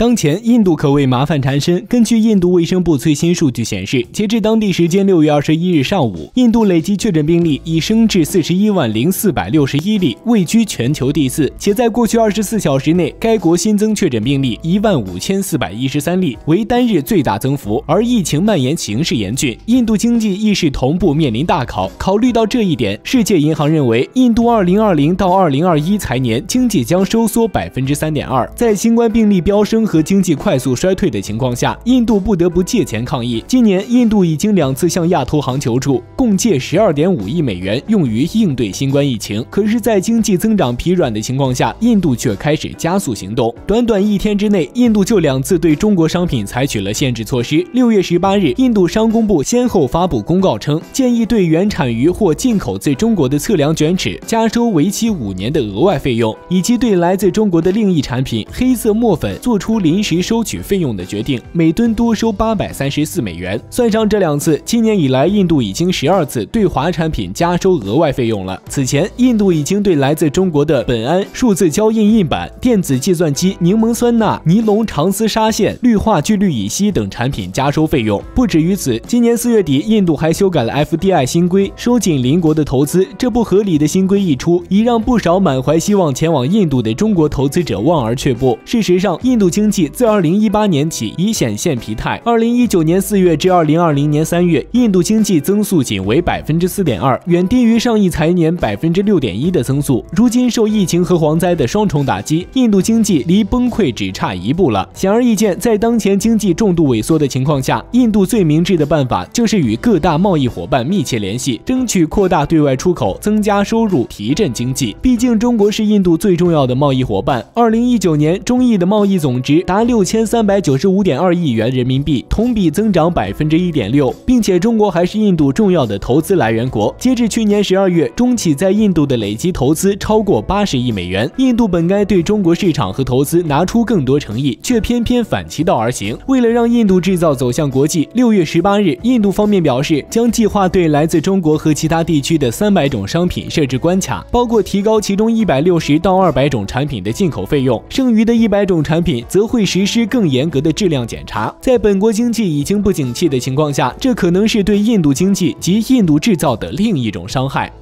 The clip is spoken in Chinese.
当前，印度可谓麻烦缠身。根据印度卫生部最新数据显示，截至当地时间六月二十一日上午，印度累计确诊病例已升至四十一万零四百六十一例，位居全球第四。且在过去二十四小时内，该国新增确诊病例一万五千四百一十三例，为单日最大增幅。而疫情蔓延形势严峻，印度经济亦是同步面临大考。考虑到这一点，世界银行认为，印度二零二零到二零二一财年经济将收缩百分之三点二。在新冠病例飙升。和经济快速衰退的情况下，印度不得不借钱抗疫。今年，印度已经两次向亚投行求助，共借十二点五亿美元用于应对新冠疫情。可是，在经济增长疲软的情况下，印度却开始加速行动。短短一天之内，印度就两次对中国商品采取了限制措施。六月十八日，印度商工部先后发布公告称，建议对原产于或进口自中国的测量卷尺加收为期五年的额外费用，以及对来自中国的另一产品黑色墨粉做出。临时收取费用的决定，每吨多收八百三十四美元。算上这两次，今年以来，印度已经十二次对华产品加收额外费用了。此前，印度已经对来自中国的苯胺数字胶印印板、电子计算机、柠檬酸钠、尼龙长丝纱线、氯化聚氯乙烯等产品加收费用。不止于此，今年四月底，印度还修改了 FDI 新规，收紧邻国的投资。这不合理的新规一出，已让不少满怀希望前往印度的中国投资者望而却步。事实上，印度经经济自二零一八年起已显现疲态。二零一九年四月至二零二零年三月，印度经济增速仅为百分之四点二，远低于上一财年百分之六点一的增速。如今受疫情和蝗灾的双重打击，印度经济离崩溃只差一步了。显而易见，在当前经济重度萎缩的情况下，印度最明智的办法就是与各大贸易伙伴密切联系，争取扩大对外出口，增加收入，提振经济。毕竟中国是印度最重要的贸易伙伴。二零一九年中印的贸易总值。达六千三百九十五点二亿元人民币，同比增长百分之一点六，并且中国还是印度重要的投资来源国。截至去年十二月，中企在印度的累计投资超过八十亿美元。印度本该对中国市场和投资拿出更多诚意，却偏偏反其道而行。为了让印度制造走向国际，六月十八日，印度方面表示将计划对来自中国和其他地区的三百种商品设置关卡，包括提高其中一百六十到二百种产品的进口费用，剩余的一百种产品则则。会实施更严格的质量检查。在本国经济已经不景气的情况下，这可能是对印度经济及印度制造的另一种伤害。